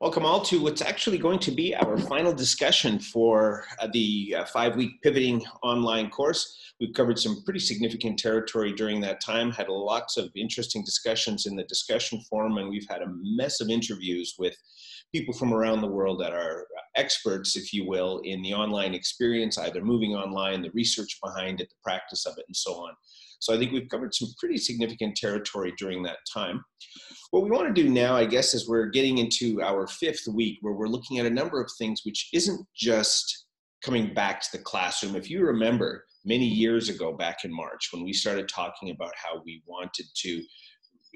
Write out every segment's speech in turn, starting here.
Welcome all to what's actually going to be our final discussion for uh, the uh, five week pivoting online course. We've covered some pretty significant territory during that time, had lots of interesting discussions in the discussion forum, and we've had a mess of interviews with people from around the world that are experts, if you will, in the online experience, either moving online, the research behind it, the practice of it, and so on. So I think we've covered some pretty significant territory during that time. What we want to do now, I guess, is we're getting into our fifth week where we're looking at a number of things which isn't just coming back to the classroom. If you remember many years ago, back in March, when we started talking about how we wanted to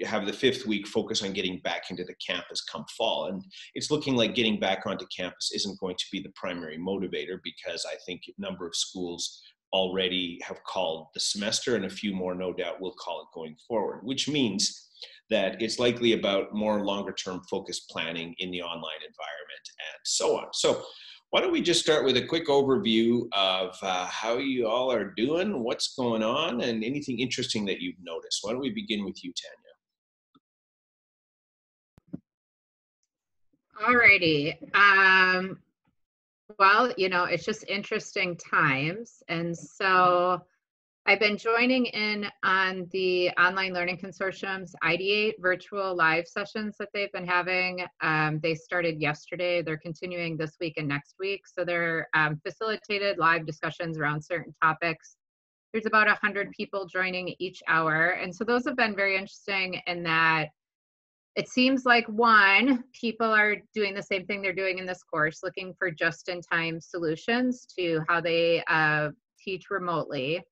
have the fifth week focus on getting back into the campus come fall. And it's looking like getting back onto campus isn't going to be the primary motivator because I think a number of schools already have called the semester and a few more no doubt will call it going forward, which means that it's likely about more longer term focused planning in the online environment and so on. So why don't we just start with a quick overview of uh, how you all are doing, what's going on, and anything interesting that you've noticed. Why don't we begin with you, Tanya? Alrighty. Um, well, you know, it's just interesting times. And so I've been joining in on the Online Learning Consortium's Ideate virtual live sessions that they've been having. Um, they started yesterday. They're continuing this week and next week. So they're um, facilitated live discussions around certain topics. There's about 100 people joining each hour. And so those have been very interesting in that it seems like one, people are doing the same thing they're doing in this course, looking for just-in-time solutions to how they uh, teach remotely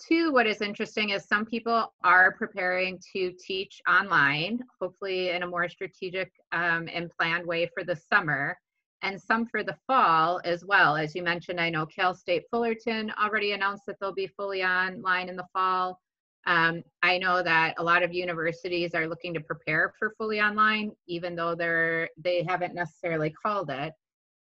two, what is interesting is some people are preparing to teach online, hopefully in a more strategic um, and planned way for the summer, and some for the fall as well. As you mentioned, I know Cal State Fullerton already announced that they'll be fully online in the fall. Um, I know that a lot of universities are looking to prepare for fully online, even though they're they haven't necessarily called it.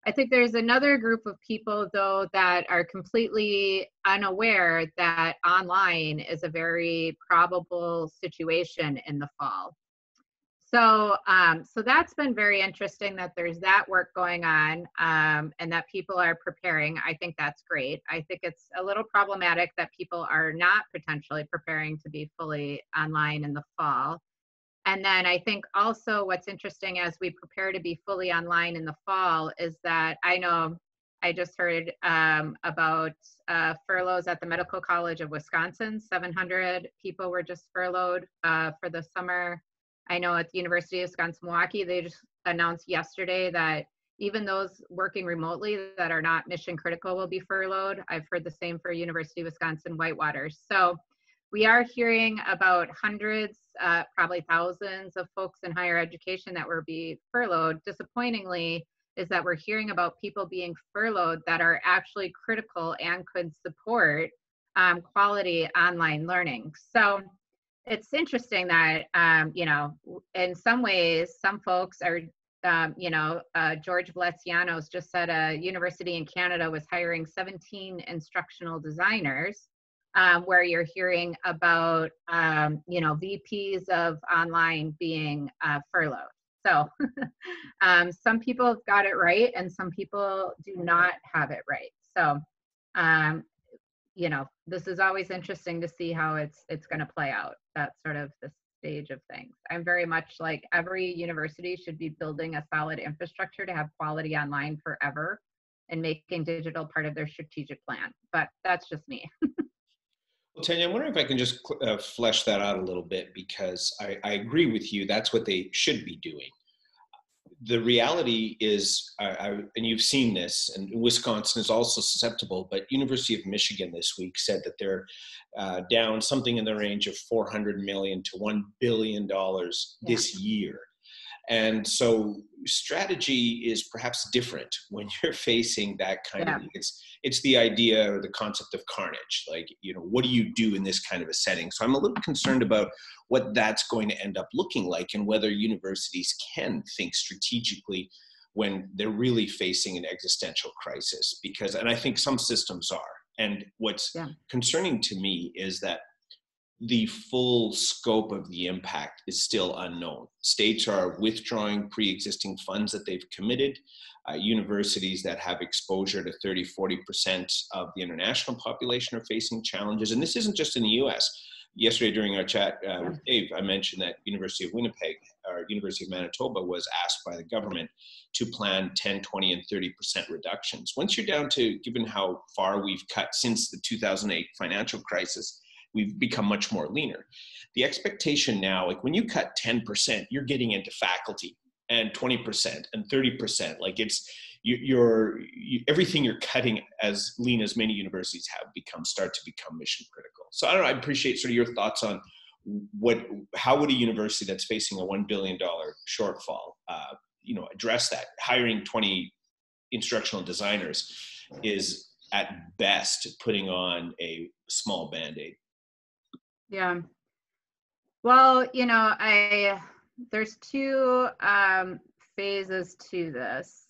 I think there's another group of people, though, that are completely unaware that online is a very probable situation in the fall. So, um, so that's been very interesting that there's that work going on um, and that people are preparing. I think that's great. I think it's a little problematic that people are not potentially preparing to be fully online in the fall. And then I think also what's interesting as we prepare to be fully online in the fall is that I know I just heard um, about uh, furloughs at the Medical College of Wisconsin. 700 people were just furloughed uh, for the summer. I know at the University of Wisconsin-Milwaukee, they just announced yesterday that even those working remotely that are not mission critical will be furloughed. I've heard the same for University of Wisconsin-Whitewater. So we are hearing about hundreds, uh, probably thousands of folks in higher education that will be furloughed. Disappointingly, is that we're hearing about people being furloughed that are actually critical and could support um, quality online learning. So it's interesting that, um, you know, in some ways, some folks are, um, you know, uh, George Veletsianos just said a university in Canada was hiring 17 instructional designers um, where you're hearing about um, you know VPs of online being uh, furloughed. So um, some people have got it right, and some people do not have it right. So um, you know this is always interesting to see how it's it's going to play out. That's sort of the stage of things. I'm very much like every university should be building a solid infrastructure to have quality online forever and making digital part of their strategic plan. But that's just me. Well, Tanya, I wonder if I can just uh, flesh that out a little bit because I, I, agree with you. That's what they should be doing. The reality is, I, I, and you've seen this, and Wisconsin is also susceptible, but University of Michigan this week said that they're uh, down something in the range of 400 million to 1 billion dollars yeah. this year and so strategy is perhaps different when you're facing that kind yeah. of it's it's the idea or the concept of carnage like you know what do you do in this kind of a setting so i'm a little concerned about what that's going to end up looking like and whether universities can think strategically when they're really facing an existential crisis because and i think some systems are and what's yeah. concerning to me is that the full scope of the impact is still unknown. States are withdrawing pre existing funds that they've committed. Uh, universities that have exposure to 30, 40% of the international population are facing challenges. And this isn't just in the US. Yesterday, during our chat uh, with Dave, I mentioned that University of Winnipeg or University of Manitoba was asked by the government to plan 10, 20, and 30% reductions. Once you're down to, given how far we've cut since the 2008 financial crisis, we've become much more leaner. The expectation now, like when you cut 10%, you're getting into faculty and 20% and 30%. Like it's, you, you're, you, everything you're cutting as lean as many universities have become, start to become mission critical. So I don't know, I appreciate sort of your thoughts on what, how would a university that's facing a $1 billion shortfall, uh, you know, address that? Hiring 20 instructional designers is at best putting on a small band-aid yeah. Well, you know, I there's two um, phases to this.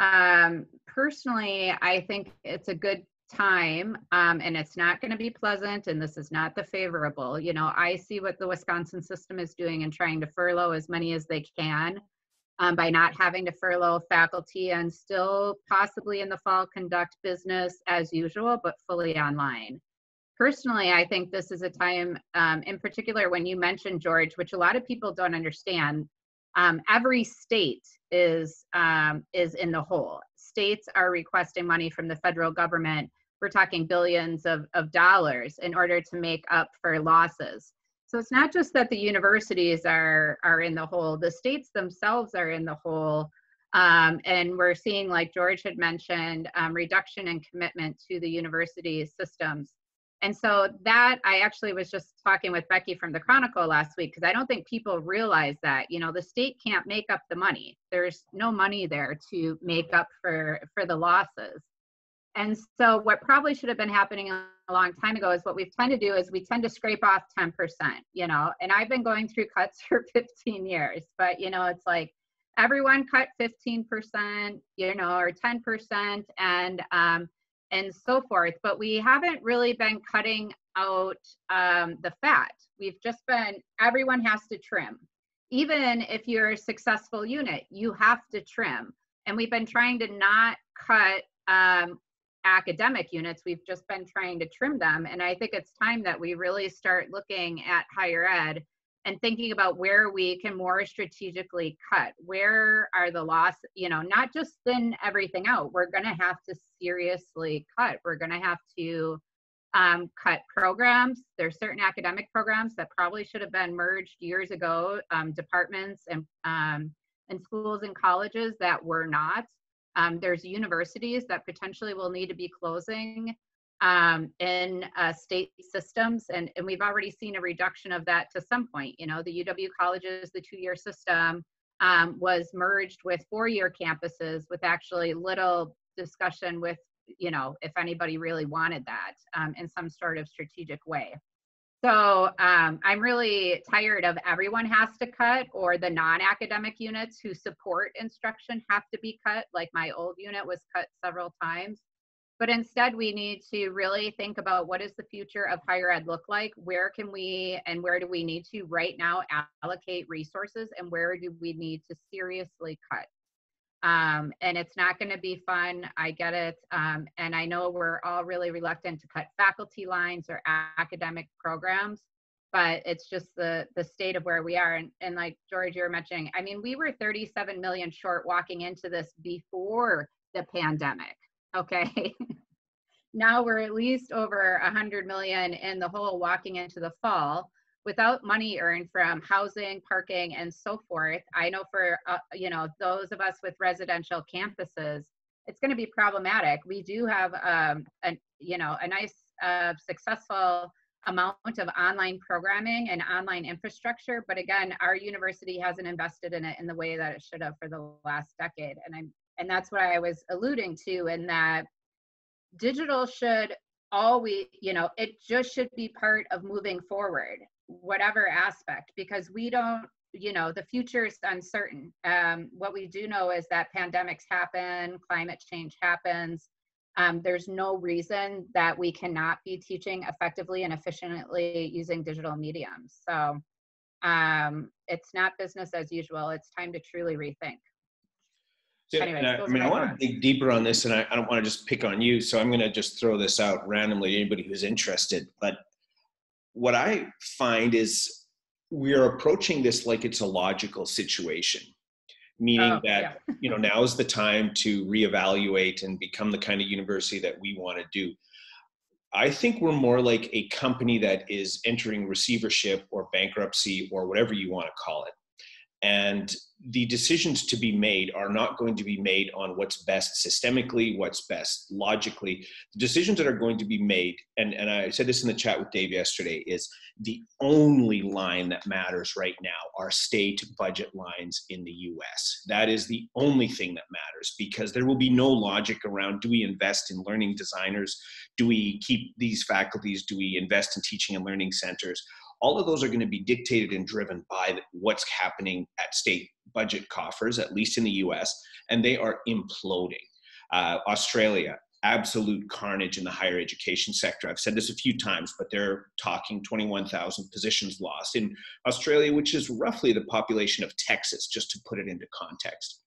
Um, personally, I think it's a good time um, and it's not going to be pleasant and this is not the favorable you know i see what the wisconsin system is doing and trying to furlough as many as they can um, by not having to furlough faculty and still possibly in the fall conduct business as usual but fully online personally, I think this is a time, um, in particular, when you mentioned George, which a lot of people don't understand. Um, every state is um, is in the hole. States are requesting money from the federal government. We're talking billions of, of dollars in order to make up for losses. So it's not just that the universities are are in the hole. The states themselves are in the hole. Um, and we're seeing, like George had mentioned, um, reduction in commitment to the university systems. And so that I actually was just talking with Becky from the Chronicle last week because I don't think people realize that you know the state can't make up the money. There's no money there to make up for for the losses. And so what probably should have been happening a long time ago is what we've tend to do is we tend to scrape off 10%, you know. And I've been going through cuts for 15 years, but you know it's like everyone cut 15%, you know, or 10% and um and so forth. But we haven't really been cutting out um, the fat. We've just been, everyone has to trim. Even if you're a successful unit, you have to trim. And we've been trying to not cut um, academic units, we've just been trying to trim them. And I think it's time that we really start looking at higher ed and thinking about where we can more strategically cut where are the loss you know not just thin everything out we're going to have to seriously cut we're going to have to um, cut programs. There's certain academic programs that probably should have been merged years ago um, departments and um, and schools and colleges that were not. Um, there's universities that potentially will need to be closing um, in uh, state systems. And, and we've already seen a reduction of that to some point. You know, the UW colleges, the two year system um, was merged with four year campuses with actually little discussion with, you know, if anybody really wanted that um, in some sort of strategic way. So um, I'm really tired of everyone has to cut or the non-academic units who support instruction have to be cut. Like my old unit was cut several times. But instead, we need to really think about what does the future of higher ed look like? Where can we and where do we need to right now allocate resources and where do we need to seriously cut? Um, and it's not going to be fun. I get it. Um, and I know we're all really reluctant to cut faculty lines or academic programs, but it's just the, the state of where we are. And, and like George, you were mentioning, I mean, we were 37 million short walking into this before the pandemic okay. Now we're at least over a hundred million in the hole walking into the fall without money earned from housing parking and so forth. I know for uh, you know those of us with residential campuses it's going to be problematic. We do have um, a you know a nice uh, successful amount of online programming and online infrastructure but again our university hasn't invested in it in the way that it should have for the last decade and i'm and that's what i was alluding to in that digital should always you know it just should be part of moving forward whatever aspect because we don't you know the future is uncertain um, what we do know is that pandemics happen climate change happens um, there's no reason that we cannot be teaching effectively and efficiently using digital mediums. So um, it's not business as usual. It's time to truly rethink. Yeah, Anyways, I, I, mean, I want to dig deeper on this, and I, I don't want to just pick on you. So I'm going to just throw this out randomly to anybody who's interested. But what I find is we're approaching this like it's a logical situation meaning oh, that yeah. you know now is the time to reevaluate and become the kind of university that we want to do i think we're more like a company that is entering receivership or bankruptcy or whatever you want to call it and the decisions to be made are not going to be made on what's best systemically, what's best logically. The decisions that are going to be made, and, and I said this in the chat with Dave yesterday, is the only line that matters right now are state budget lines in the US. That is the only thing that matters because there will be no logic around do we invest in learning designers? Do we keep these faculties? Do we invest in teaching and learning centers? All of those are going to be dictated and driven by what's happening at state budget coffers, at least in the US, and they are imploding. Uh, Australia, absolute carnage in the higher education sector. I've said this a few times, but they're talking 21,000 positions lost in Australia, which is roughly the population of Texas, just to put it into context.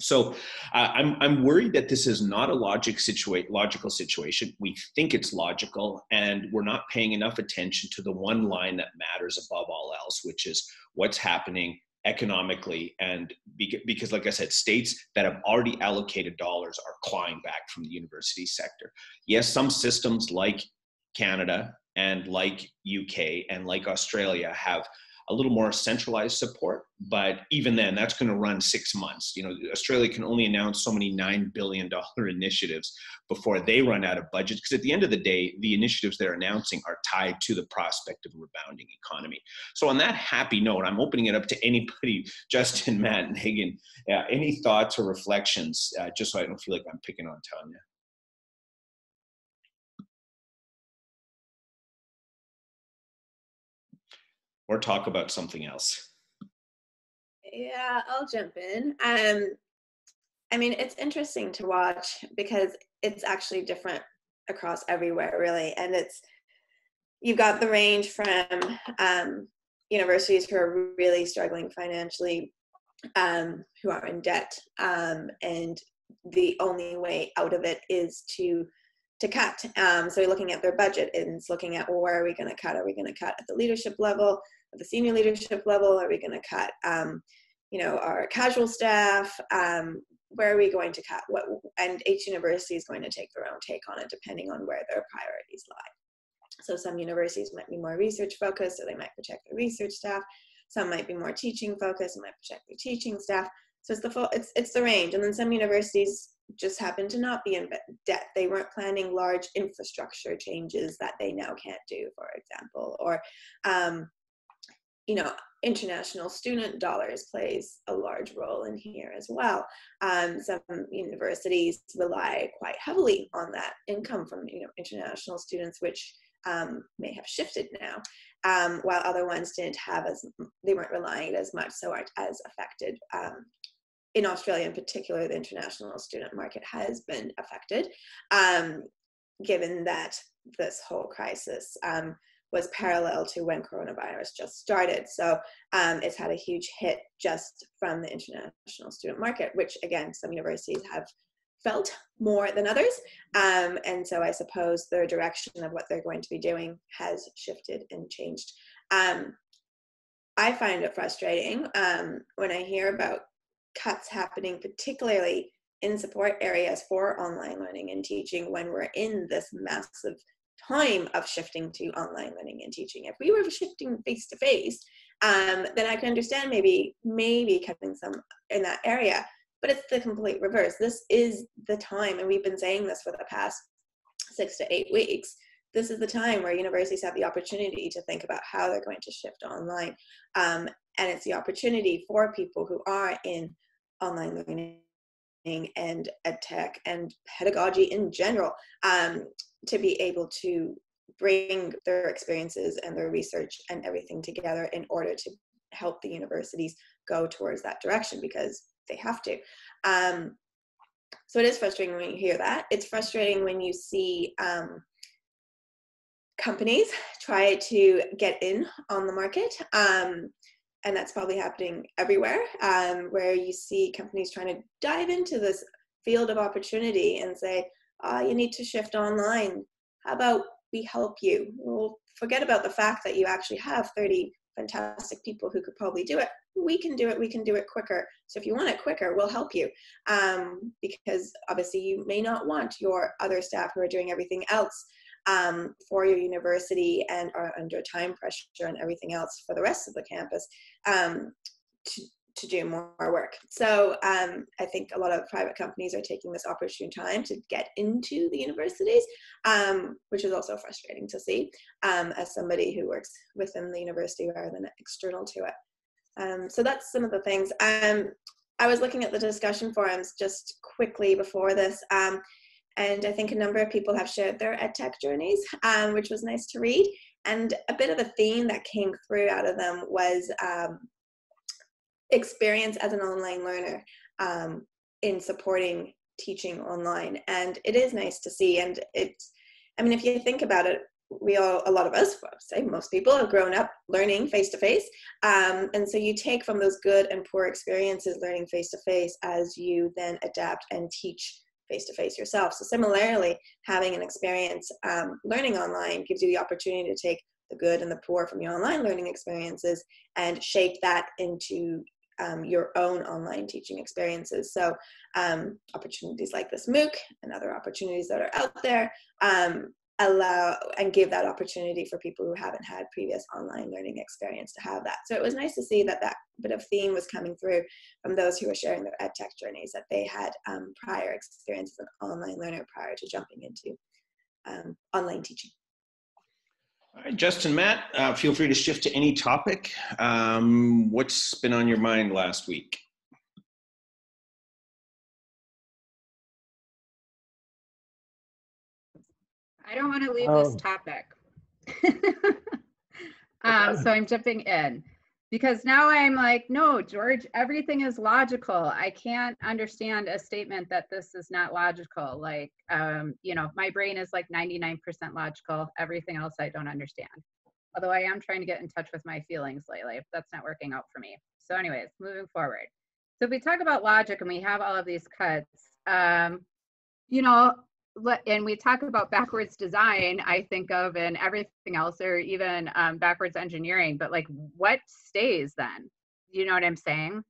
So uh, I'm, I'm worried that this is not a logic situa- logical situation. We think it's logical, and we're not paying enough attention to the one line that matters above all else, which is what's happening economically. And because, like I said, states that have already allocated dollars are clawing back from the university sector. Yes, some systems like Canada and like UK and like Australia have a little more centralized support. But even then, that's going to run six months. You know, Australia can only announce so many $9 billion initiatives before they run out of budget. Because at the end of the day, the initiatives they're announcing are tied to the prospect of a rebounding economy. So, on that happy note, I'm opening it up to anybody, Justin, Matt, and Hagen. Uh, any thoughts or reflections, uh, just so I don't feel like I'm picking on Tanya? Or talk about something else? Yeah, I'll jump in. Um, I mean, it's interesting to watch because it's actually different across everywhere, really. And it's, you've got the range from um, universities who are really struggling financially, um, who are in debt, um, and the only way out of it is to to cut. Um, so we're looking at their budget and it's looking at well, where are we going to cut? Are we going to cut at the leadership level, at the senior leadership level? Are we going to cut, um, you know, our casual staff? Um, where are we going to cut? What? And each university is going to take their own take on it, depending on where their priorities lie. So some universities might be more research focused, so they might protect their research staff. Some might be more teaching focused and might protect their teaching staff. So it's the full, it's it's the range. And then some universities just happened to not be in debt. They weren't planning large infrastructure changes that they now can't do, for example, or um, you know, international student dollars plays a large role in here as well. Um, some universities rely quite heavily on that income from you know international students, which um, may have shifted now, um, while other ones didn't have as they weren't relying as much, so aren't as affected um, in Australia in particular, the international student market has been affected, um, given that this whole crisis um, was parallel to when coronavirus just started. So um, it's had a huge hit just from the international student market, which again, some universities have felt more than others. Um, and so I suppose their direction of what they're going to be doing has shifted and changed. Um, I find it frustrating um, when I hear about cuts happening, particularly in support areas for online learning and teaching when we're in this massive time of shifting to online learning and teaching. If we were shifting face to face, then I can understand maybe maybe cutting some in that area. But it's the complete reverse. This is the time, and we've been saying this for the past six to eight weeks. This is the time where universities have the opportunity to think about how they're going to shift online. Um, and it's the opportunity for people who are in online learning and ed tech and pedagogy in general um, to be able to bring their experiences and their research and everything together in order to help the universities go towards that direction because they have to. Um, so it is frustrating when you hear that. It's frustrating when you see um, companies try to get in on the market. Um, and that's probably happening everywhere, um, where you see companies trying to dive into this field of opportunity and say, oh, you need to shift online. How about we help you? We'll forget about the fact that you actually have 30 fantastic people who could probably do it. We can do it. We can do it quicker. So if you want it quicker, we'll help you. Um, because obviously you may not want your other staff who are doing everything else um, for your university and are under time pressure and everything else for the rest of the campus um, to, to do more work. So um, I think a lot of private companies are taking this opportune time to get into the universities, um, which is also frustrating to see um, as somebody who works within the university rather than external to it. Um, so that's some of the things. Um, I was looking at the discussion forums just quickly before this. And I think a number of people have shared their EdTech journeys, um, which was nice to read. And a bit of a theme that came through out of them was um, experience as an online learner um, in supporting teaching online. And it is nice to see. And it's, I mean, if you think about it, we all, a lot of us, say most people, have grown up learning face to face. And so you take from those good and poor experiences learning face to face as you then adapt and teach face to face yourself. So similarly, having an experience um, learning online gives you the opportunity to take the good and the poor from your online learning experiences and shape that into um, your own online teaching experiences. So um, opportunities like this MOOC and other opportunities that are out there um, allow and give that opportunity for people who haven't had previous online learning experience to have that. So it was nice to see that that bit of theme was coming through from those who were sharing their ed tech journeys, that they had um, prior experience as an online learner prior to jumping into um, online teaching. All right, Justin, Matt, uh, feel free to shift to any topic. Um, what's been on your mind last week? I don't want to leave this Oh. topic. um, so I'm jumping in because now I'm like, no, George, everything is logical. I can't understand a statement that this is not logical. Like, um, you know, my brain is like 99% logical. Everything else I don't understand. Although I am trying to get in touch with my feelings lately, but that's not working out for me. So, anyways, moving forward. So, if we talk about logic and we have all of these cuts, um, you know, and we talk about backwards design, I think of and everything else, or even um, backwards engineering, but like what stays then? You know what I'm saying?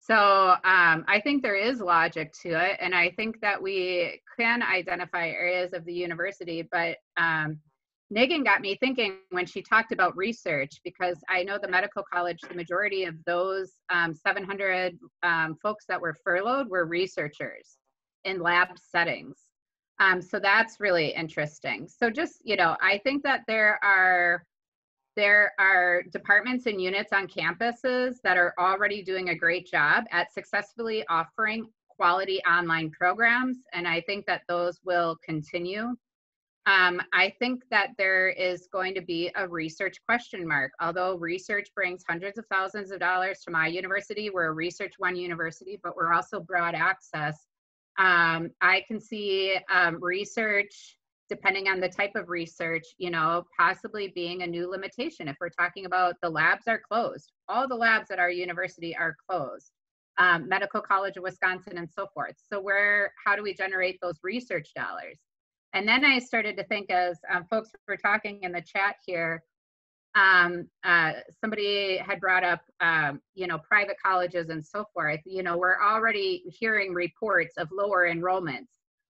So um, I think there is logic to it, and I think that we can identify areas of the university. But um, Megan got me thinking when she talked about research, because I know the medical college, the majority of those um, 700 um, folks that were furloughed were researchers in lab settings. Um, so that's really interesting. So just, you know, I think that there are there are departments and units on campuses that are already doing a great job at successfully offering quality online programs. And I think that those will continue. Um, I think that there is going to be a research question mark. Although research brings hundreds of thousands of dollars to my university, we're a research one university, but we're also broad access um, I can see um, research, depending on the type of research, you know, possibly being a new limitation. If we're talking about the labs are closed, all the labs at our university are closed, um, Medical College of Wisconsin and so forth. So where, how do we generate those research dollars? And then I started to think as um, folks were talking in the chat here, um, uh, somebody had brought up, um, you know, private colleges and so forth. You know, we're already hearing reports of lower enrollments.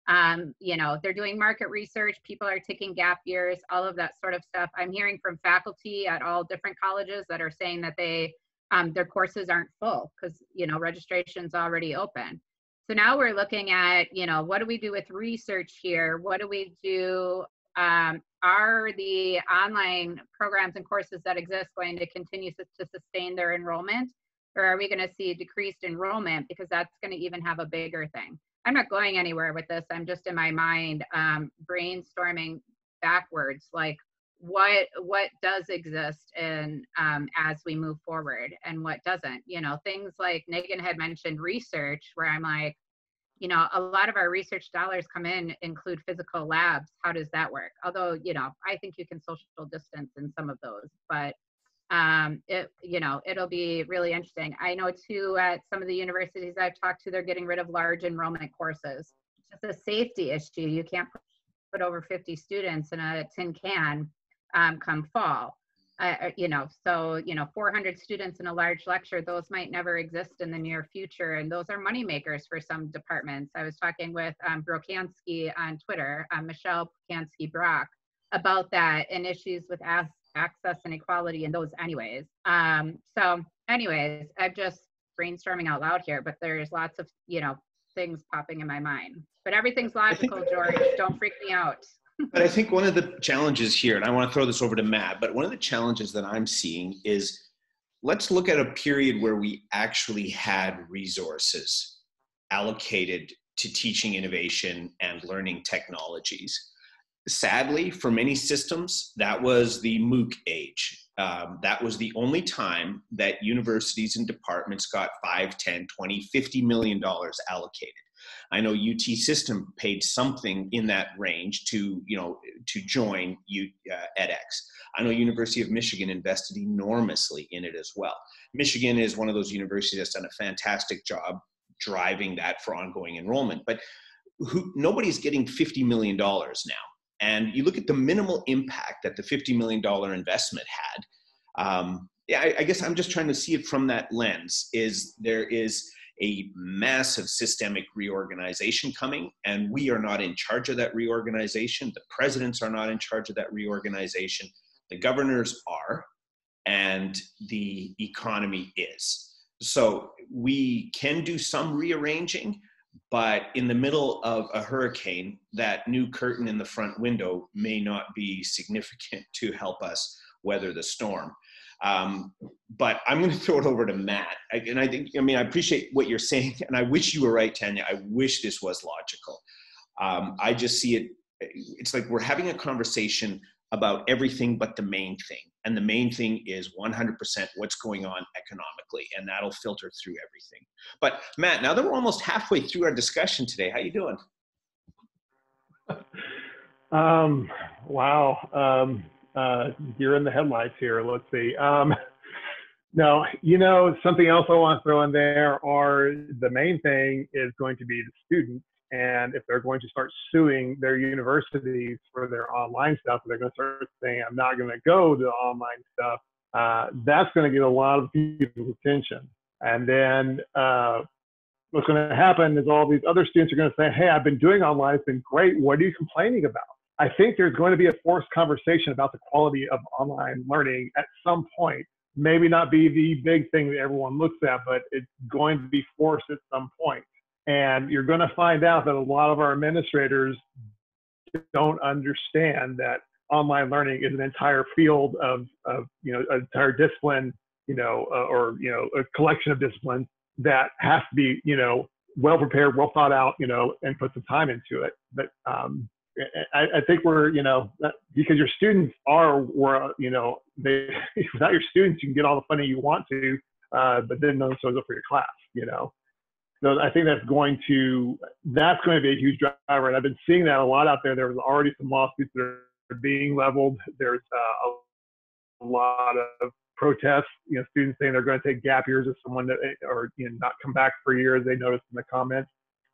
Um, you know, they're doing market research, people are taking gap years, all of that sort of stuff. I'm hearing from faculty at all different colleges that are saying that they, um, their courses aren't full because, you know, registration's already open. So now we're looking at, you know, what do we do with research here? What do we do um, are the online programs and courses that exist going to continue to, sustain their enrollment? Or are we going to see decreased enrollment because that's going to even have a bigger thing? I'm not going anywhere with this. I'm just in my mind um, brainstorming backwards like what what does exist and um, as we move forward and what doesn't? You know things like Megan had mentioned research where i'm like you know, a lot of our research dollars come in include physical labs. How does that work? Although, you know, I think you can social distance in some of those, but um, it, you know, it'll be really interesting. I know too at some of the universities I've talked to, they're getting rid of large enrollment courses. It's just a safety issue. You can't put over 50 students in a tin can um, come fall uh, you know, so, you know, 400 students in a large lecture, those might never exist in the near future. And those are money makers for some departments. I was talking with um, Pacansky on Twitter, uh, Michelle Pacansky-Brock, about that and issues with access and equality in those anyways. Um, so anyways, I'm just brainstorming out loud here, but there's lots of, you know, things popping in my mind. But everything's logical, George. Don't freak me out but I think one of the challenges here, and I want to throw this over to Matt, but one of the challenges that I'm seeing is let's look at a period where we actually had resources allocated to teaching innovation and learning technologies. Sadly, for many systems, that was the MOOC age. Um, that was the only time that universities and departments got 5, 10, 20, 50 million dollars allocated. I know UT System paid something in that range to you know to join U, uh, edX. I know University of Michigan invested enormously in it as well. Michigan is one of those universities that's done a fantastic job driving that for ongoing enrollment, but who, nobody's getting $50 million now. And you look at the minimal impact that the $50 million investment had. Um, yeah, I, I guess I'm just trying to see it from that lens. Is there is a massive systemic reorganization coming, and we are not in charge of that reorganization. The presidents are not in charge of that reorganization. The governors are, and the economy is. So we can do some rearranging, but in the middle of a hurricane, that new curtain in the front window may not be significant to help us weather the storm. Um, but I'm going to throw it over to Matt. I, and I think, I mean, I appreciate what you're saying, and I wish you were right, Tanya. I wish this was logical. Um, I just see it, it's like we're having a conversation about everything but the main thing. And the main thing is 100% what's going on economically, and that'll filter through everything. But Matt, now that we're almost halfway through our discussion today, how you doing? Um, wow. Um, uh, you're in the headlights here. Let's see. Um, no, you know, something else I want to throw in there are the main thing is going to be the students. And if they're going to start suing their universities for their online stuff, they're going to start saying, I'm not going to go to online stuff. Uh, that's going to get a lot of people's attention. And then uh, what's going to happen is all these other students are going to say, Hey, I've been doing online. It's been great. What are you complaining about? I think there's going to be a forced conversation about the quality of online learning at some point. Maybe not be the big thing that everyone looks at, but it's going to be forced at some point. And you're going to find out that a lot of our administrators don't understand that online learning is an entire field of, of you know, an entire discipline, you know, uh, or, you know, a collection of disciplines that has to be, you know, well prepared, well thought out, you know, and put some time into it. But um, I, I, think we're, you know, because your students are, were, you know, they, without your students, you can get all the funding you want to, uh, but then no one shows up for your class, you know. So I think that's going to, that's going to be a huge driver. And I've been seeing that a lot out there. There's already some lawsuits that are being leveled. There's uh, a, a lot of protests, you know, students saying they're going to take gap years if someone that, or, you know, not come back for years, they noticed in the comments.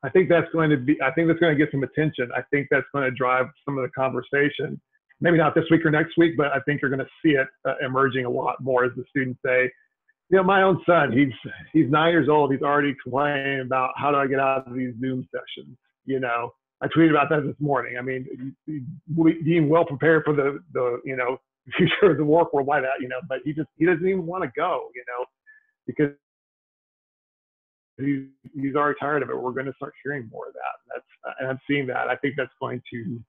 I think that's going to be, I think that's going to get some attention. I think that's going to drive some of the conversation. Maybe not this week or next week, but I think you're going to see it uh, emerging a lot more as the students say, you know, my own son, he's he's nine years old. He's already complaining about how do I get out of these Zoom sessions. You know, I tweeted about that this morning. I mean, being well prepared for the the you know future of the work world like that. You know, but he just he doesn't even want to go. You know, because he's, he's already tired of it. We're going to start hearing more of that. That's and I'm seeing that. I think that's going to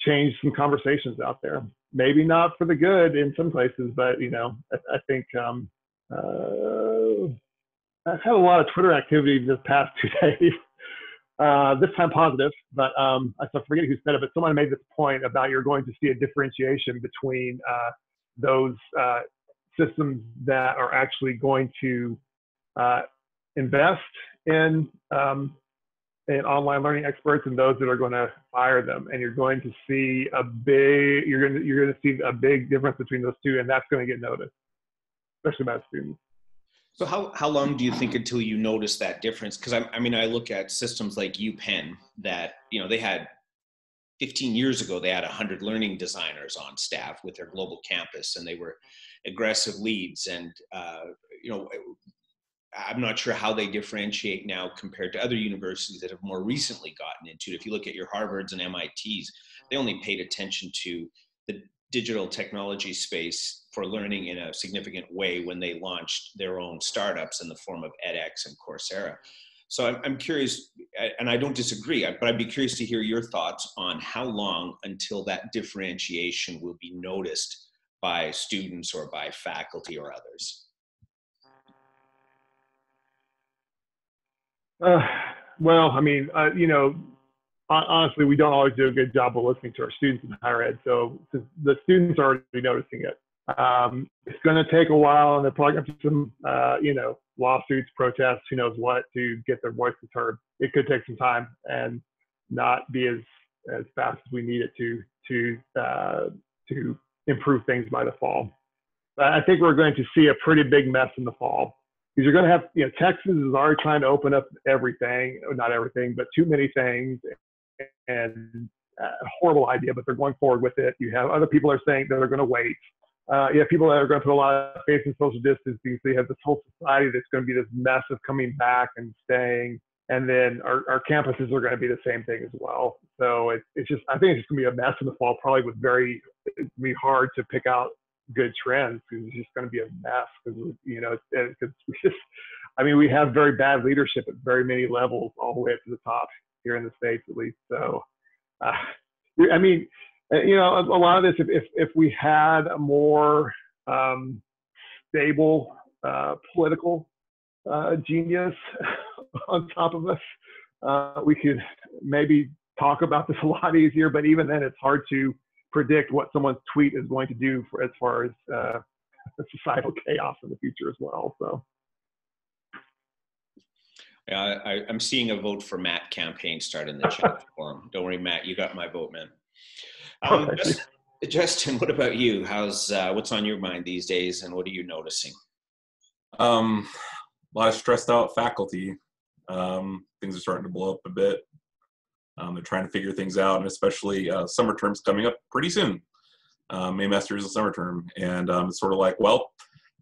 change some conversations out there. Maybe not for the good in some places, but you know, I, I think um, uh, I've had a lot of Twitter activity this past two days. Uh, this time positive, but um, I forget who said it, but someone made this point about you're going to see a differentiation between uh, those uh, systems that are actually going to uh, invest in um, and online learning experts and those that are going to fire them. And you're going to see a big, you're going to, you're going to see a big difference between those two, and that's going to get noticed, especially by students. So how, how long do you think until you notice that difference? Because I, I mean, I look at systems like UPenn that, you know, they had 15 years ago, they had 100 learning designers on staff with their global campus and they were aggressive leads. And, uh, you know, I'm not sure how they differentiate now compared to other universities that have more recently gotten into it. If you look at your Harvards and MITs, they only paid attention to the digital technology space for learning in a significant way when they launched their own startups in the form of edX and Coursera. So I'm, I'm curious, and I don't disagree, but I'd be curious to hear your thoughts on how long until that differentiation will be noticed by students or by faculty or others. Uh, well, I mean, uh, you know, honestly, we don't always do a good job of listening to our students in higher ed. So the students are already noticing it. Um, it's going to take a while, and they're probably going to some, uh, you know, lawsuits, protests, who knows what, to get their voices heard. It could take some time and not be as as fast as we need it to to uh, to improve things by the fall. But I think we're going to see a pretty big mess in the fall because you're going to have, you know, Texas is already trying to open up everything, not everything, but too many things, and a horrible idea, but they're going forward with it. You have other people are saying that they're going to wait. Uh, you have people that are going to put a lot of faith in social distancing. So you have this whole society that's going to be this mess of coming back and staying. And then our, our campuses are going to be the same thing as well. So it, it's just, I think it's just going to be a mess in the fall, probably with very, be hard to pick out good trends because it's just going to be a mess because, you know, because we just, I mean, we have very bad leadership at very many levels all the way up to the top here in the States, at least. So, uh, I mean, uh, you know, a, a, lot of this, if, if, if we had a more um, stable uh, political uh, genius on top of us, uh, we could maybe talk about this a lot easier. But even then, it's hard to predict what someone's tweet is going to do for as far as uh, societal chaos in the future as well. So. Yeah, I, am seeing a vote for Matt campaign start in the chat forum. Don't worry, Matt, you got my vote, man. Um, Justin, Justin, what about you? How's uh, what's on your mind these days, and what are you noticing? Um, a lot of stressed out faculty. Um, things are starting to blow up a bit. Um, they're trying to figure things out, and especially uh, summer terms coming up pretty soon. Um, May semester is a summer term, and um, it's sort of like, well,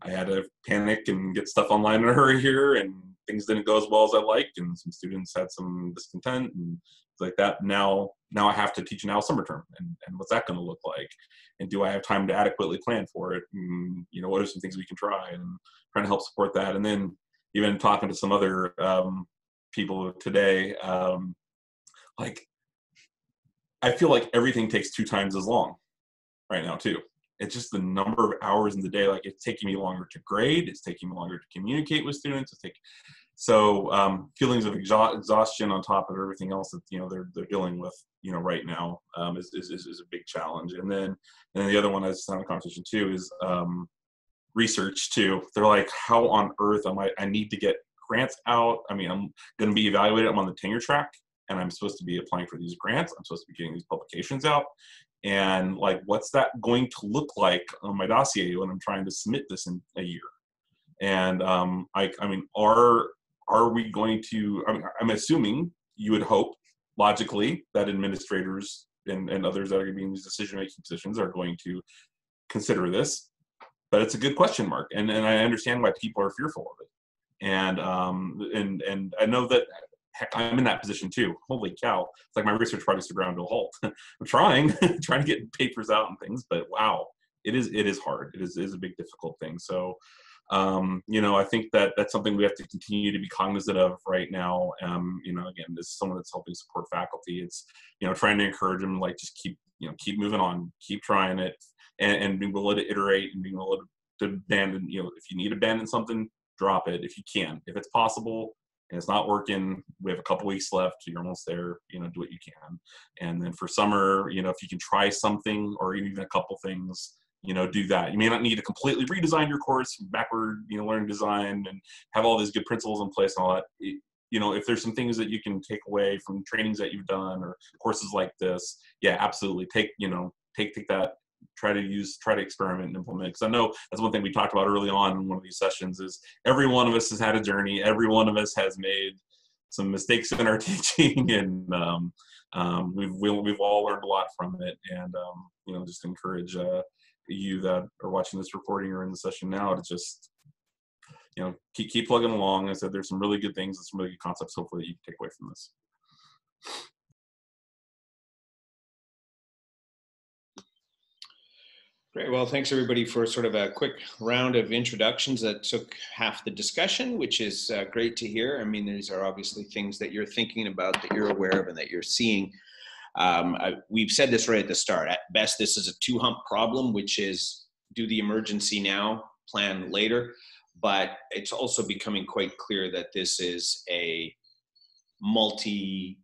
I had to panic and get stuff online in a hurry here, and things didn't go as well as I liked, and some students had some discontent and like that. Now, now I have to teach now summer term, and, and what's that going to look like? And do I have time to adequately plan for it? And, you know, what are some things we can try and trying to help support that? And then even talking to some other um, people today, um, like I feel like everything takes two times as long right now too. It's just the number of hours in the day. Like it's taking me longer to grade. It's taking me longer to communicate with students. It's take, so um, feelings of exhaustion on top of everything else that you know they're they're dealing with you know right now um, is, is is a big challenge. And then and then the other one I just a conversation too is um, research too. They're like, how on earth am I? I need to get grants out. I mean, I'm going to be evaluated. I'm on the tenure track, and I'm supposed to be applying for these grants. I'm supposed to be getting these publications out. And like, what's that going to look like on my dossier when I'm trying to submit this in a year? And um, I, I mean, are are we going to? I mean, I'm assuming you would hope logically that administrators and, and others that are going to be in these decision making positions are going to consider this. But it's a good question mark, and and I understand why people are fearful of it. And um, and and I know that heck, I'm in that position too. Holy cow. It's like my research projects are ground to a halt. I'm trying, trying to get papers out and things, but wow, it is, it is hard. It is, it is a big, difficult thing. So, um, you know, I think that that's something we have to continue to be cognizant of right now. Um, you know, again, this is someone that's helping support faculty. It's, you know, trying to encourage them, like, just keep, you know, keep moving on, keep trying it and, and being willing to iterate and being willing to abandon, you know, if you need to abandon something, drop it if you can. If it's possible, and it's not working, we have a couple weeks left. You're almost there. You know, do what you can. And then for summer, you know, if you can try something or even a couple things, you know, do that. You may not need to completely redesign your course backward, you know, learning design and have all these good principles in place and all that. It, you know, if there's some things that you can take away from trainings that you've done or courses like this, yeah, absolutely. Take, you know, take take that, try to use, try to experiment and implement. Because I know that's one thing we talked about early on in one of these sessions is every one of us has had a journey. Every one of us has made some mistakes in our teaching, and um, um, we've we've all learned a lot from it. And um, you know, just encourage uh, you that are watching this recording or in the session now to just you know, keep, keep plugging along. I said there's some really good things and some really good concepts, hopefully, that you can take away from this. Great. Well, thanks everybody for sort of a quick round of introductions that took half the discussion, which is uh, great to hear. I mean, these are obviously things that you're thinking about, that you're aware of, and that you're seeing. Um, I, we've said this right at the start. At best, this is a two hump problem, which is do the emergency now, plan later but it's also becoming quite clear that this is a multi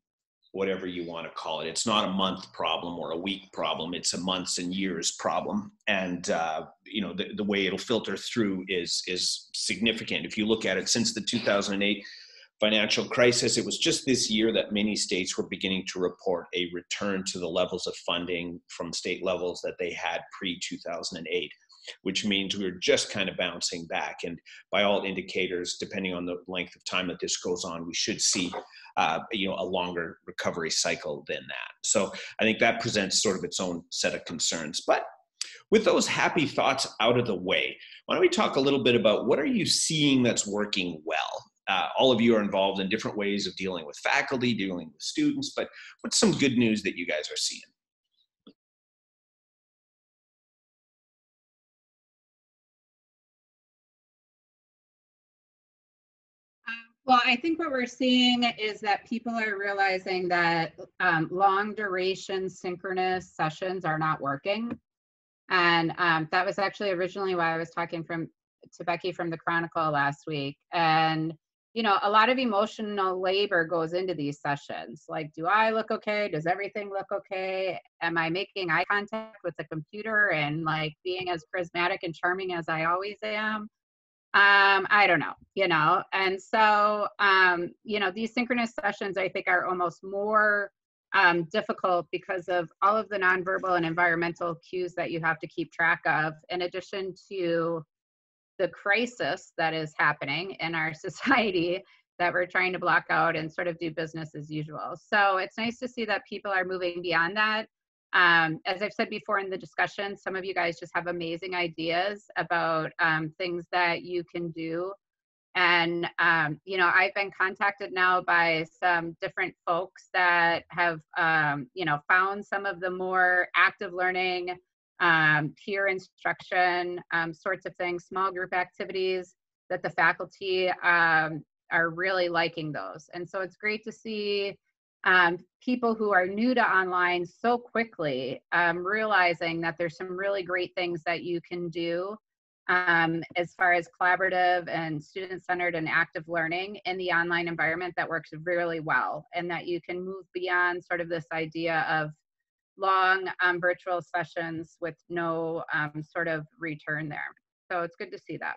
whatever you want to call it. It's not a month problem or a week problem it's a months and years problem. And uh, you know the, the way it'll filter through is is significant. If you look at it since the 2008 financial crisis it was just this year that many states were beginning to report a return to the levels of funding from state levels that they had pre 2008 which means we're just kind of bouncing back. And by all indicators, depending on the length of time that this goes on, we should see uh, you know a longer recovery cycle than that. So I think that presents sort of its own set of concerns. But with those happy thoughts out of the way, why don't we talk a little bit about what are you seeing that's working well? Uh, all of you are involved in different ways of dealing with faculty, dealing with students, but what's some good news that you guys are seeing? Well, I think what we're seeing is that people are realizing that um, long duration synchronous sessions are not working. And um, that was actually originally why I was talking from to Becky from the Chronicle last week. And you know, a lot of emotional labor goes into these sessions. Like, do I look okay? Does everything look okay? Am I making eye contact with the computer and like being as charismatic and charming as I always am? Um, I don't know, you know. And so, um, you know, these synchronous sessions I think are almost more um, difficult because of all of the nonverbal and environmental cues that you have to keep track of, in addition to the crisis that is happening in our society that we're trying to block out and sort of do business as usual. So it's nice to see that people are moving beyond that um, as I've said before in the discussion, some of you guys just have amazing ideas about um, things that you can do. And, um, you know, I've been contacted now by some different folks that have, um, you know, found some of the more active learning, um, peer instruction um, sorts of things, small group activities that the faculty are really liking those. And so it's great to see um, people who are new to online so quickly, um, realizing that there's some really great things that you can do um, as far as collaborative and student-centered and active learning in the online environment that works really well and that you can move beyond sort of this idea of long um, virtual sessions with no um, sort of return there. So it's good to see that.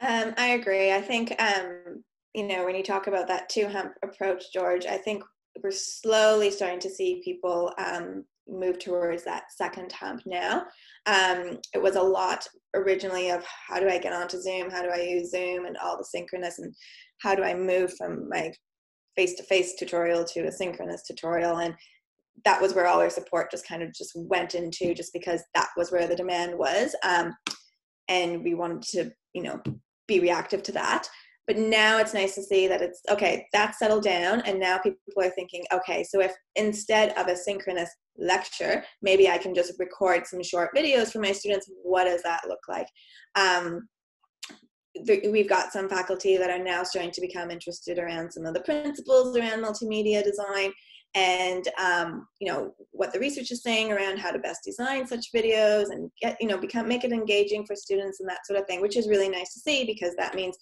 Um, I agree. I think um, you know, when you talk about that two hump approach, George, I think we're slowly starting to see people um, move towards that second hump now. Um, it was a lot originally of how do I get onto Zoom? How do I use Zoom and all the synchronous and how do I move from my face-to-face tutorial to a synchronous tutorial? And that was where all our support just kind of just went into just because that was where the demand was. Um, and we wanted to, you know, be reactive to that but now it's nice to see that it's okay that's settled down and now people are thinking okay so if instead of a synchronous lecture maybe i can just record some short videos for my students what does that look like? Um, we've got some faculty that are now starting to become interested around some of the principles around multimedia design and um, you know what the research is saying around how to best design such videos and get you know become make it engaging for students and that sort of thing which is really nice to see because that means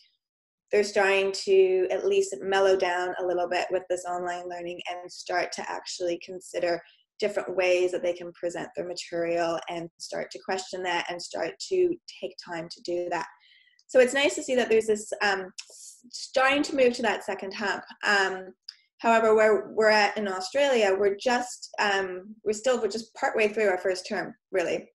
they're starting to at least mellow down a little bit with this online learning and start to actually consider different ways that they can present their material and start to question that and start to take time to do that. so it's nice to see that there's this um, starting to move to that second hump. Um, however, where we're at in Australia, we're just um, we're still we're just partway through our first term, really.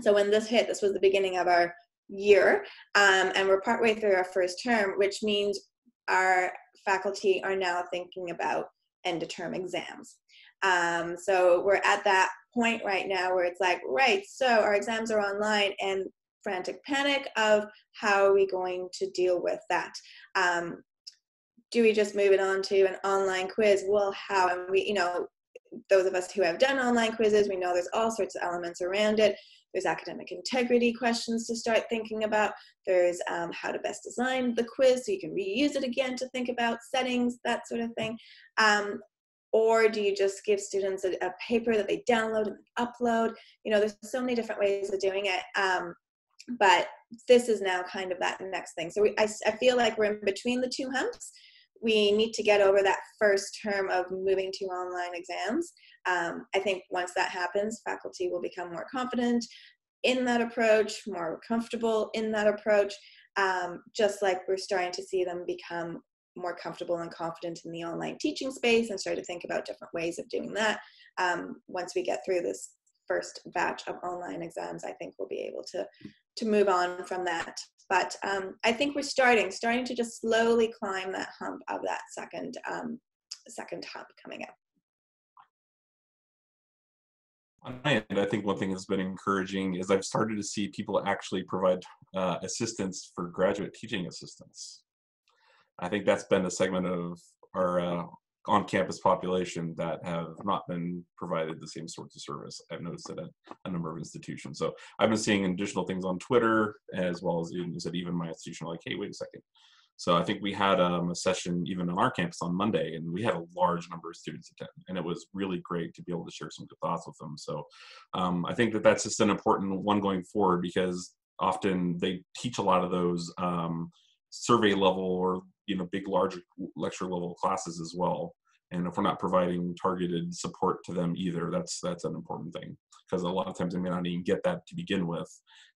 So when this hit, this was the beginning of our year, um, and we're partway through our first term, which means our faculty are now thinking about end of term exams. Um, so we're at that point right now where it's like, right, so our exams are online and frantic panic of how are we going to deal with that. Um, do we just move it on to an online quiz? Well, how? And we, you know, those of us who have done online quizzes, we know there's all sorts of elements around it. There's academic integrity questions to start thinking about. There's um, how to best design the quiz so you can reuse it again to think about settings, that sort of thing. Um, or do you just give students a, a, paper that they download and upload? You know, there's so many different ways of doing it. Um, but this is now kind of that next thing. So we, I, I feel like we're in between the two humps. We need to get over that first term of moving to online exams. Um, I think once that happens, faculty will become more confident in that approach, more comfortable in that approach, um, just like we're starting to see them become more comfortable and confident in the online teaching space and start to think about different ways of doing that. Um, once we get through this first batch of online exams, I think we'll be able to to move on from that. But um, I think we're starting, starting to just slowly climb that hump of that second, um, second hump coming up. On end, I think one thing that's been encouraging is I've started to see people actually provide uh, assistance for graduate teaching assistants. I think that's been a segment of our uh, on-campus population that have not been provided the same sorts of service. I've noticed it at a number of institutions. So I've been seeing additional things on Twitter as well as you said, even my institution like, hey, wait a second. So I think we had um, a session even on our campus on Monday, and we had a large number of students attend, and it was really great to be able to share some good thoughts with them. So um, I think that that's just an important one going forward because often they teach a lot of those um, survey level or you know big large lecture level classes as well and if we're not providing targeted support to them either that's that's an important thing. Because a lot of times they may not even get that to begin with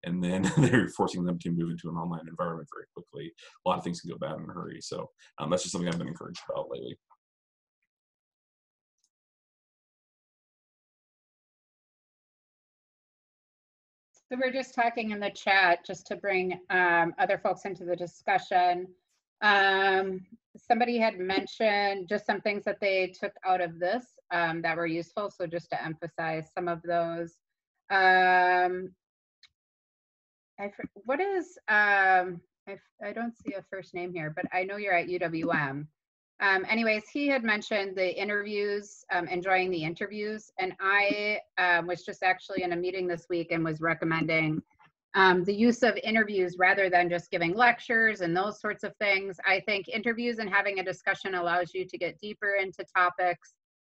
and then they're forcing them to move into an online environment very quickly. A lot of things can go bad in a hurry so um, that's just something i've been encouraged about lately. So we're just talking in the chat just to bring um, other folks into the discussion. Um, somebody had mentioned just some things that they took out of this um, that were useful. So just to emphasize some of those. Um, I, what is, um, I, I don't see a first name here, but I know you're at UWM. Um, anyways, he had mentioned the interviews, um, enjoying the interviews, and I um, was just actually in a meeting this week and was recommending um, the use of interviews rather than just giving lectures and those sorts of things. I think interviews and having a discussion allows you to get deeper into topics.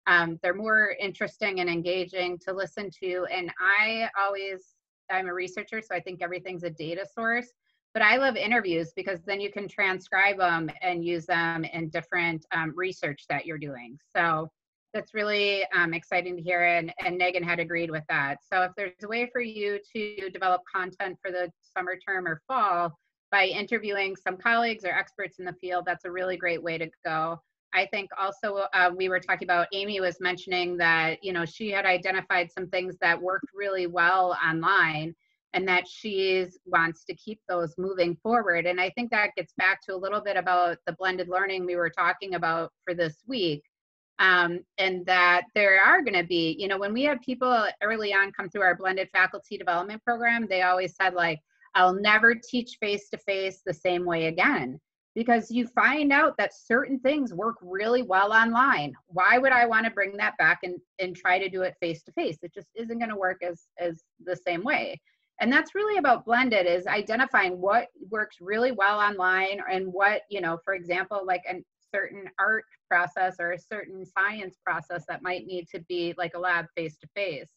Um, they're more interesting and engaging to listen to, and I always, I'm a researcher, so I think everything's a data source but I love interviews because then you can transcribe them and use them in different um, research that you're doing. So that's really um, exciting to hear. And, and Megan had agreed with that. So if there's a way for you to develop content for the summer term or fall by interviewing some colleagues or experts in the field, that's a really great way to go. I think also uh, we were talking about Amy was mentioning that you know she had identified some things that worked really well online and that she wants to keep those moving forward. And I think that gets back to a little bit about the blended learning we were talking about for this week. Um, and that there are going to be, you know, when we had people early on come through our blended faculty development program, they always said, like, I'll never teach face to face the same way again because you find out that certain things work really well online. Why would I want to bring that back and, and try to do it face to face? It just isn't going to work as, as the same way and that's really about blended is identifying what works really well online and what you know for example like a certain art process or a certain science process that might need to be like a lab face to face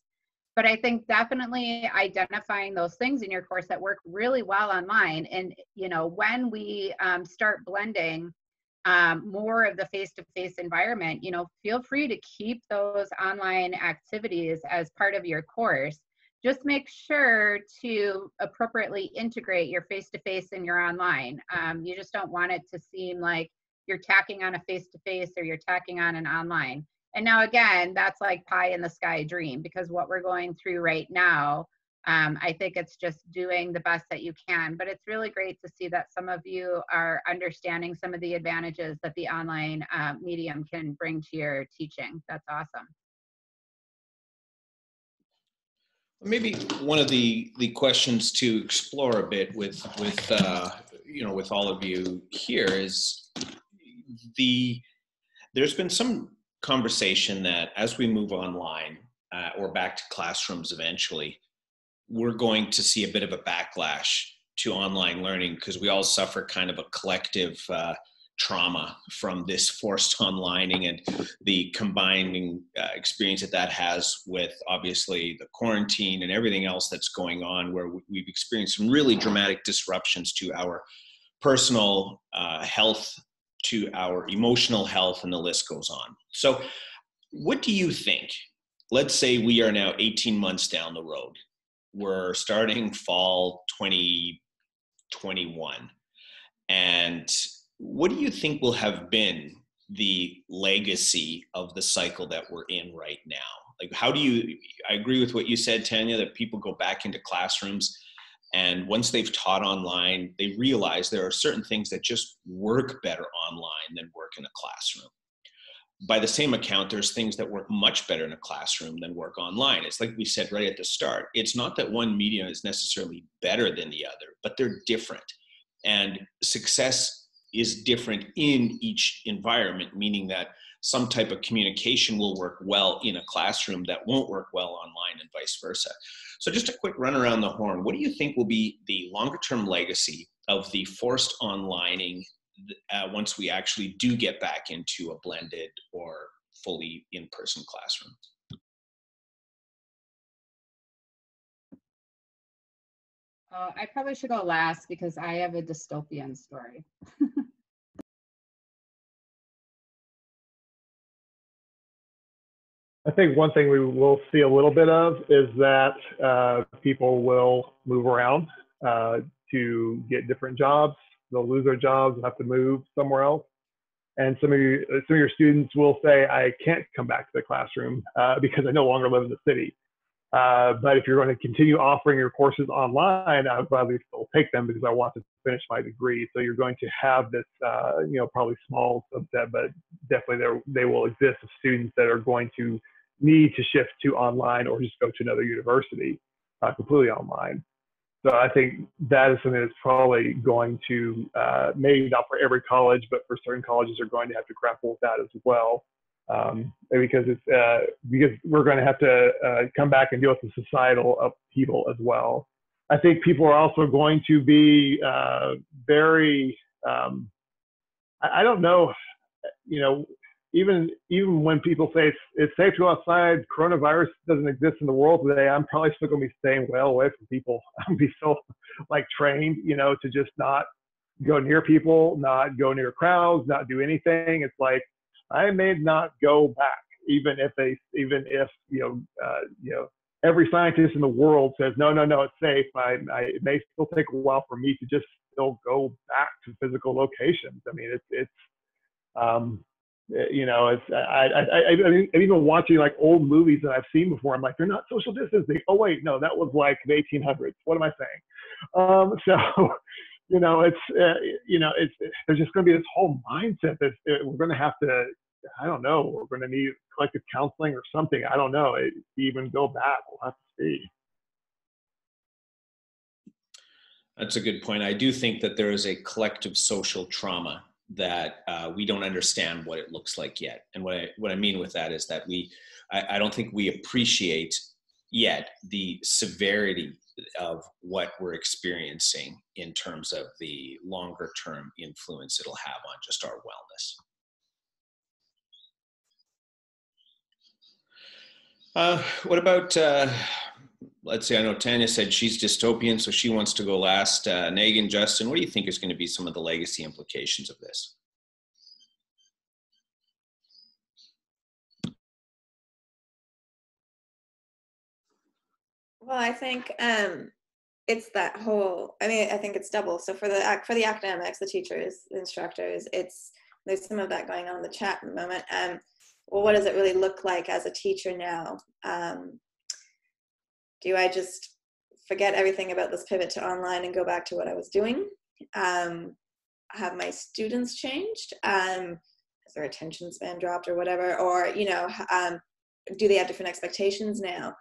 but i think definitely identifying those things in your course that work really well online and you know when we um, start blending um, more of the face-to-face environment you know feel free to keep those online activities as part of your course just make sure to appropriately integrate your face-to-face and your online. Um, you just don't want it to seem like you're tacking on a face-to-face or you're tacking on an online. And now again, that's like pie in the sky dream because what we're going through right now, um, I think it's just doing the best that you can. But it's really great to see that some of you are understanding some of the advantages that the online uh, medium can bring to your teaching. That's awesome. Maybe one of the the questions to explore a bit with with uh, you know with all of you here is the there's been some conversation that as we move online uh, or back to classrooms eventually, we're going to see a bit of a backlash to online learning because we all suffer kind of a collective uh, trauma from this forced onlining and the combining uh, experience that that has with obviously the quarantine and everything else that's going on where we've experienced some really dramatic disruptions to our personal uh, health to our emotional health and the list goes on so what do you think let's say we are now 18 months down the road we're starting fall 2021 and what do you think will have been the legacy of the cycle that we're in right now? Like, how do you? I agree with what you said, Tanya, that people go back into classrooms, and once they've taught online, they realize there are certain things that just work better online than work in a classroom. By the same account, there's things that work much better in a classroom than work online. It's like we said right at the start. It's not that one medium is necessarily better than the other, but they're different. And success is different in each environment, meaning that some type of communication will work well in a classroom that won't work well online and vice versa. So, just a quick run around the horn. What do you think will be the longer term legacy of the forced onlining uh, once we actually do get back into a blended or fully in person classroom? Uh, I probably should go last because I have a dystopian story. I think one thing we will see a little bit of is that uh, people will move around uh, to get different jobs. They'll lose their jobs and have to move somewhere else. And some of your some of your students will say, "I can't come back to the classroom uh, because I no longer live in the city." Uh, but if you're going to continue offering your courses online, I would gladly still take them because I want to finish my degree. So you're going to have this, uh, you know, probably small subset, but definitely they will exist of students that are going to need to shift to online or just go to another university uh, completely online. So I think that is something that's probably going to, uh, maybe not for every college, but for certain colleges are going to have to grapple with that as well. Um, because it's uh, because we're going to have to uh, come back and deal with the societal upheaval as well. I think people are also going to be uh, very. Um, I, I, don't know, you know, even even when people say it's, safe to go outside, coronavirus doesn't exist in the world today. I'm probably still gonna be staying well away from people. I'm be so like trained, you know, to just not go near people, not go near crowds, not do anything. It's like I may not go back, even if they, even if you know, uh, you know, every scientist in the world says no, no, no, it's safe. I, I, it may still take a while for me to just still go back to physical locations. I mean, it's it's um, you know, it's I, I, I, I mean, I'm even watching like old movies that I've seen before. I'm like, they're not social distancing. Oh wait, no, that was like the 1800s. What am I saying? Um, so, you know, it's uh, you know, it's there's just going to be this whole mindset that uh, we're going to have to. I don't know. We're going to need collective counseling or something. I don't know. It, even go back, we'll have to see. That's a good point. I do think that there is a collective social trauma that uh, we don't understand what it looks like yet. And what I, what I mean with that is that we, I, I don't think we appreciate yet the severity of what we're experiencing in terms of the longer term influence it'll have on just our wellness. Uh, what about uh, let's say I know Tanya said she's dystopian, so she wants to go last. Uh, Megan, Justin, what do you think is going to be some of the legacy implications of this? Well, I think um, it's that whole. I mean, I think it's double. So for the for the academics, the teachers, the instructors, it's there's some of that going on in the chat at the moment. Um, well, what does it really look like as a teacher now? Um, do I just forget everything about this pivot to online and go back to what I was doing? Um, have my students changed? Um, has their attention span dropped or whatever? Or you know, um, do they have different expectations now?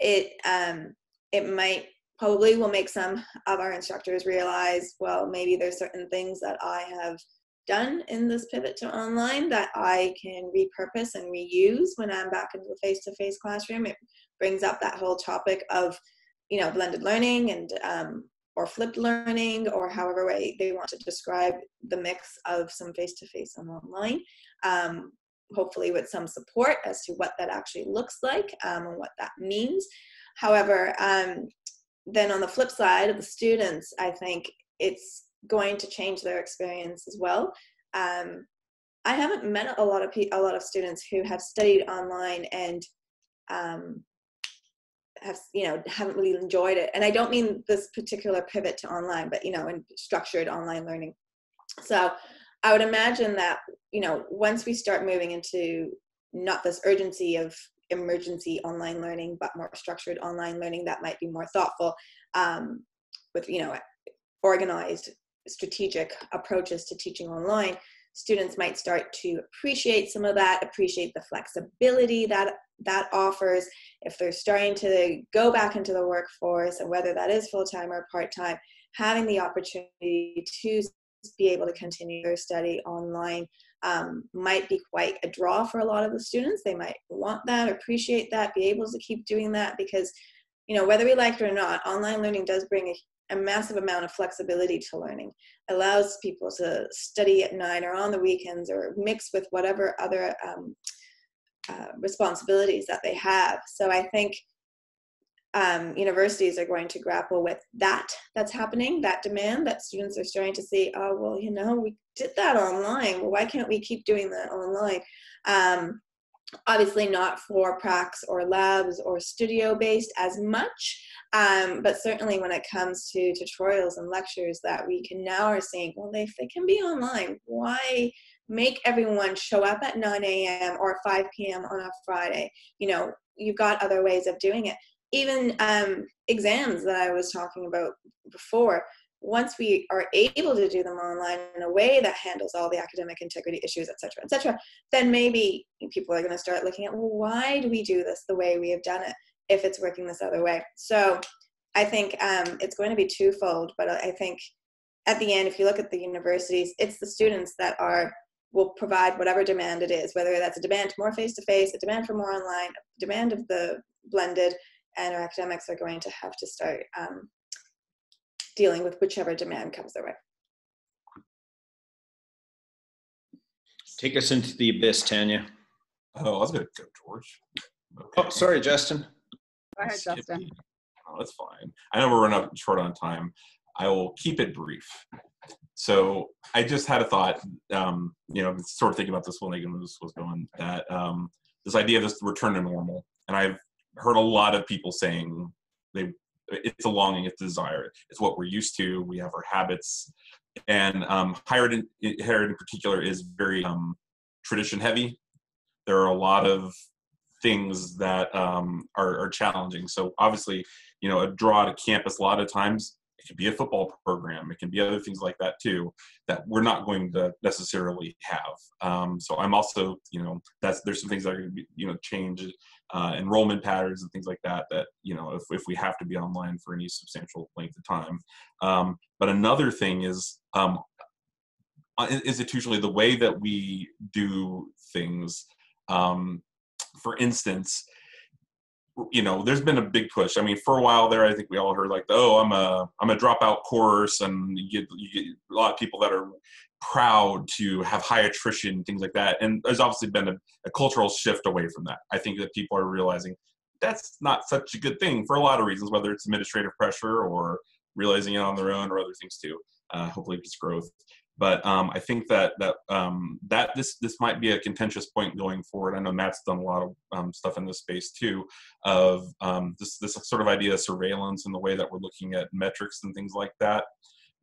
It um, it might probably will make some of our instructors realize, well, maybe there's certain things that I have done in this pivot to online that I can repurpose and reuse when I'm back into the face-to-face classroom. It brings up that whole topic of, you know, blended learning and um, or flipped learning or however way they want to describe the mix of some face-to-face and online. Um, hopefully with some support as to what that actually looks like um, and what that means. However, um, then on the flip side of the students, I think it's going to change their experience as well. Um, I haven't met a lot of pe- a lot of students who have studied online and um, have you know haven't really enjoyed it. And I don't mean this particular pivot to online, but you know, in structured online learning. So I would imagine that you know once we start moving into not this urgency of emergency online learning, but more structured online learning that might be more thoughtful um, with you know organized strategic approaches to teaching online, students might start to appreciate some of that, appreciate the flexibility that that offers. If they're starting to go back into the workforce, and whether that is full time or part time, having the opportunity to be able to continue their study online um, might be quite a draw for a lot of the students. They might want that, appreciate that, be able to keep doing that because, you know, whether we like it or not, online learning does bring a a massive amount of flexibility to learning allows people to study at night or on the weekends or mix with whatever other um, uh, responsibilities that they have. So i think um, universities are going to grapple with that that's happening that demand that students are starting to see oh well you know we did that online. Well why can't we keep doing that online? Um, obviously not for pracs or labs or studio based as much um, but certainly when it comes to tutorials and lectures that we can now are seeing well they, they can be online why make everyone show up at 9 a.m or 5 p.m on a friday you know you've got other ways of doing it even um, exams that i was talking about before once we are able to do them online in a way that handles all the academic integrity issues, et cetera, et cetera, then maybe people are going to start looking at, well, why do we do this the way we have done it if it's working this other way? So I think um, it's going to be twofold, but I think at the end, if you look at the universities, it's the students that are will provide whatever demand it is, whether that's a demand more face-to-face, a demand for more online, a demand of the blended, and our academics are going to have to start um, dealing with whichever demand comes their way. Take us into the abyss, Tanya. Oh, I was going to go, George. Okay. Oh, sorry, Justin. Go ahead, Justin. Oh, that's fine. I know we're running up short on time. I will keep it brief. So I just had a thought, um, you know, sort of thinking about this when this was going, that um, this idea of this return to normal. And I've heard a lot of people saying they it's a longing, it's a desire. It's what we're used to. We have our habits, and um, higher ed in, higher ed in particular is very um, tradition heavy. There are a lot of things that um, are, are, challenging. So obviously, you know, a draw to campus a lot of times it can be a football program. It can be other things like that too that we're not going to necessarily have. Um, so I'm also, you know, that's there's some things that are going to be, you know, change uh, enrollment patterns and things like that. That you know, if if we have to be online for any substantial length of time. Um, but another thing is um, uh, institutionally the way that we do things. Um, for instance, you know, there's been a big push. I mean, for a while there, I think we all heard like, "Oh, I'm a I'm a dropout course," and you get, you get a lot of people that are proud to have high attrition, things like that. And there's obviously been a, a cultural shift away from that. I think that people are realizing that's not such a good thing for a lot of reasons, whether it's administrative pressure or realizing it on their own or other things too. uh, hopefully just growth. But um, I think that that um, that this this might be a contentious point going forward. I know Matt's done a lot of um, stuff in this space too, of um, this this sort of idea of surveillance and the way that we're looking at metrics and things like that.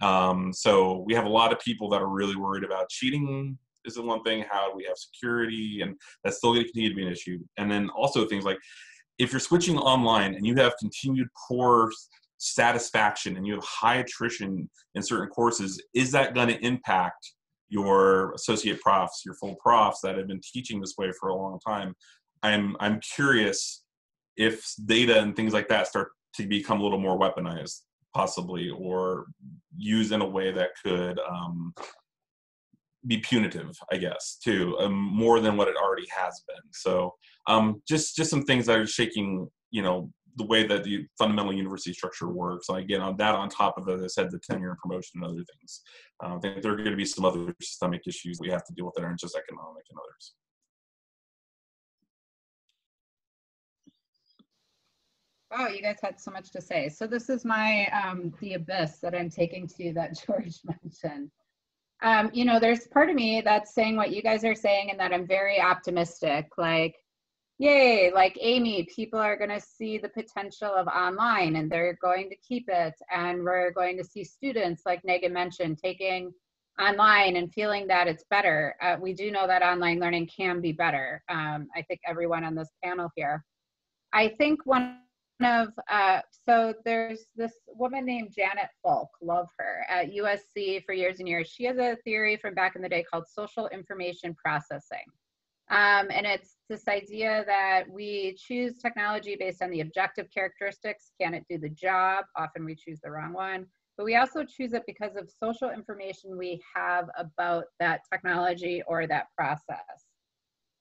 Um, so we have a lot of people that are really worried about cheating is the one thing. How do we have security, and that's still going to continue to be an issue. And then also things like if you're switching online and you have continued poor satisfaction and you have high attrition in certain courses, is that going to impact your associate profs, your full profs that have been teaching this way for a long time? I'm I'm curious if data and things like that start to become a little more weaponized, possibly, or used in a way that could um, be punitive, I guess, too, um, more than what it already has been. So, um, just just some things that are shaking, you know, the way that the fundamental university structure works. And again, on that, on top of, as I said, the tenure and promotion and other things, uh, I think there are going to be some other systemic issues we have to deal with that aren't just economic and others. Wow, you guys had so much to say. So this is my um, the abyss that I'm taking to that George mentioned. Um, you know, there's part of me that's saying what you guys are saying, and that I'm very optimistic. Like, yay, like Amy, people are going to see the potential of online and they're going to keep it. And we're going to see students, like Megan mentioned, taking online and feeling that it's better. Uh, we do know that online learning can be better. Um, I think everyone on this panel here. I think one of, uh, so there's this woman named Janet Fulk, love her, at USC for years and years. She has a theory from back in the day called social information processing. Um, and it's this idea that we choose technology based on the objective characteristics. Can it do the job? Often we choose the wrong one. But we also choose it because of social information we have about that technology or that process.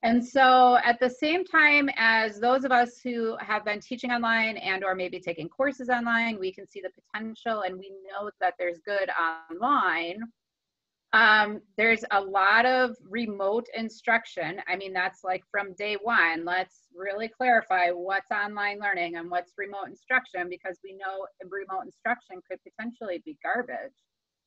And so at the same time as those of us who have been teaching online and or maybe taking courses online, we can see the potential and we know that there's good online um, there's a lot of remote instruction. I mean, that's like from day one. Let's really clarify what's online learning and what's remote instruction because we know remote instruction could potentially be garbage.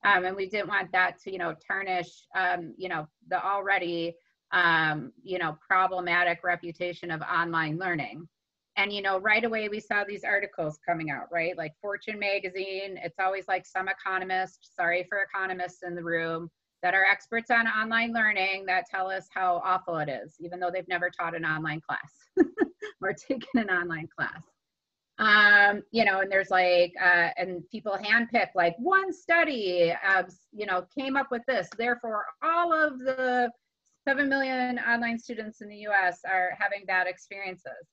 Um, and we didn't want that to, you know, tarnish, um, you know, the already, um, you know, problematic reputation of online learning. And, you know, right away we saw these articles coming out, right? Like Fortune magazine, it's always like some economist, sorry for economists in the room, that are experts on online learning that tell us how awful it is, even though they've never taught an online class or taken an online class. Um, you know, and there's like, uh, and people handpick like one study, uh, you know, came up with this. Therefore, all of the 7 million online students in the US are having bad experiences.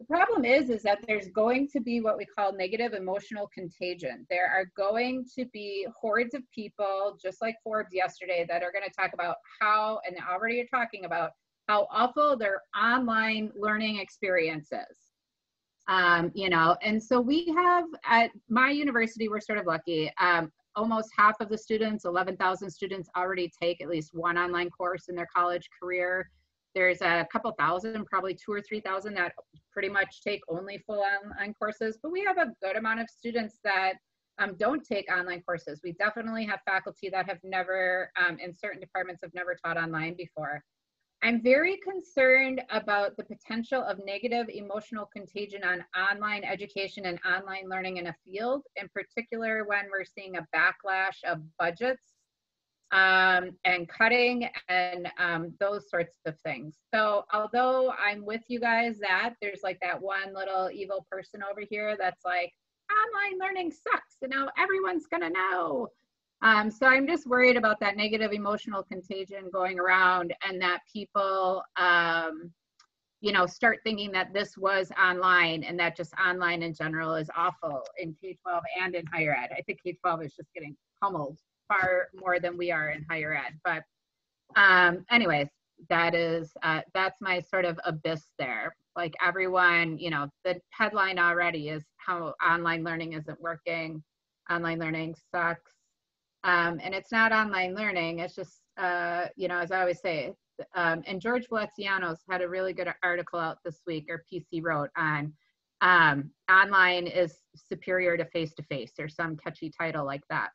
The problem is, is that there's going to be what we call negative emotional contagion. There are going to be hordes of people, just like Forbes yesterday, that are going to talk about how, and they already are talking about how awful their online learning experiences. Um, you know, and so we have at my university, we're sort of lucky. Um, almost half of the students, 11,000 students, already take at least one online course in their college career. There's a couple thousand, probably two or 3,000 that pretty much take only full online courses, but we have a good amount of students that um, don't take online courses. We definitely have faculty that have never, um, in certain departments, have never taught online before. I'm very concerned about the potential of negative emotional contagion on online education and online learning in a field, in particular when we're seeing a backlash of budgets um, and cutting and um, those sorts of things. So although I'm with you guys that there's like that one little evil person over here that's like, online learning sucks and now everyone's gonna know. Um, so I'm just worried about that negative emotional contagion going around and that people, um, you know, start thinking that this was online and that just online in general is awful in K-12 and in higher ed. I think K-12 is just getting pummeled far more than we are in higher ed. But um, anyways, that is uh, that's my sort of abyss there. Like everyone, you know, the headline already is how online learning isn't working. Online learning sucks. Um, and it's not online learning. It's just, uh, you know, as I always say, um, and George Veletsianos had a really good article out this week, or PC wrote on um, online is superior to face to face, or some catchy title like that.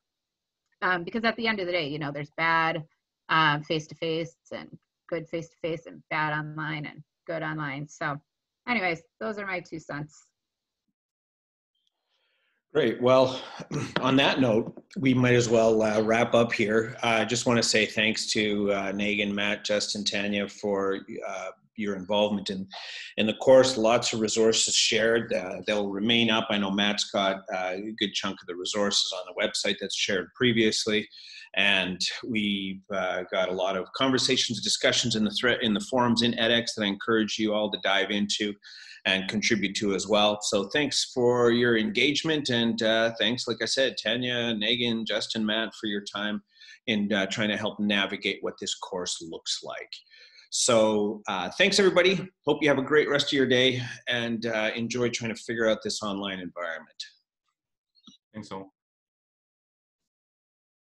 Um, because at the end of the day, you know, there's bad um, face-to-face and good face-to-face and bad online and good online. So anyways, those are my two cents. Great. Well, on that note, we might as well uh, wrap up here. I uh, just want to say thanks to uh, Megan, Matt, Justin, Tanya for uh, your involvement in in the course. Lots of resources shared. Uh, they'll remain up. I know Matt's got uh, a good chunk of the resources on the website that's shared previously, and we've got a lot of conversations, discussions in the thread in the forums in edX that I encourage you all to dive into and contribute to as well. So thanks for your engagement and uh, thanks, like I said, Tanya, Megan, Justin, Matt, for your time in uh, trying to help navigate what this course looks like. So uh, thanks everybody. Hope you have a great rest of your day and uh, enjoy trying to figure out this online environment. Thanks all.